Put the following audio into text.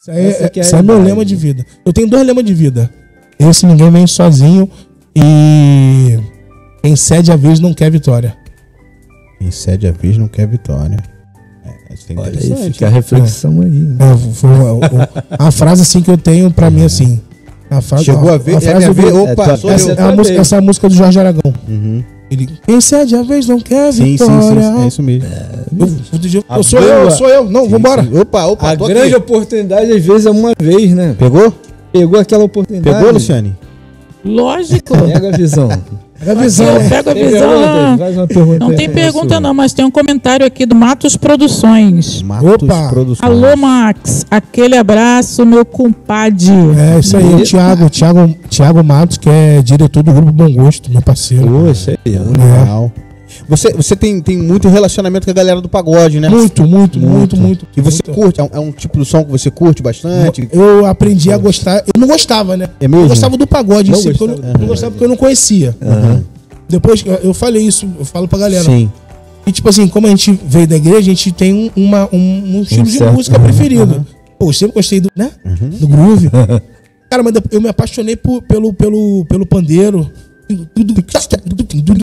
Isso aí Essa é, é a esse é meu lema de vida. Eu tenho dois lemas de vida. Esse ninguém vem sozinho e quem cede a vez não quer vitória. Quem cede a vez não quer vitória. É, isso é Olha aí, fica a reflexão aí. É, foi uma, uma- uma frase assim que eu tenho pra mim assim. A frase, Chegou a ver, é frase minha do- vez, É, opa, sou essa, eu. é a música, essa é a música do Jorge Aragão. Uhum. Ele, quem cede a vez não quer Sim, sim, vitória. sim, é isso mesmo. Eu, eu sou eu, sou eu. Não, vambora. Sim. Opa, opa, A grande aqui. oportunidade, às vezes, é uma vez, né? Pegou? Pegou aquela oportunidade. Pegou, Luciane? Lógico. Pega a visão. Pega a visão. Eu pego a Tem visão. pergunta? Não tem pergunta não, mas tem um comentário aqui do Matos Produções. Matos Opa. Produções. Alô, Max. Aquele abraço, meu compadre. É isso aí, o Thiago, Thiago, Thiago Matos, que é diretor do Grupo Bom Gosto, meu parceiro. Poxa, aí, ó. Legal. Você, você tem, tem muito relacionamento com a galera do pagode, né? Muito, muito, muito, muito. E você muito. curte? É um, é um tipo de som que você curte bastante? Eu aprendi a gostar. Eu não gostava, né? É mesmo? Eu gostava do pagode em Não si, porque eu não, gostava. não gostava porque eu não conhecia. Depois, eu- eu falei isso, eu falo pra galera. Sim. E tipo assim, como a gente veio da igreja, a gente tem um, uma, um, um estilo de certo. música preferido. Pô, eu sempre gostei do, né? Do groove. Cara, mas eu me apaixonei por- pelo, pelo, pelo pandeiro. Tudo, tudo,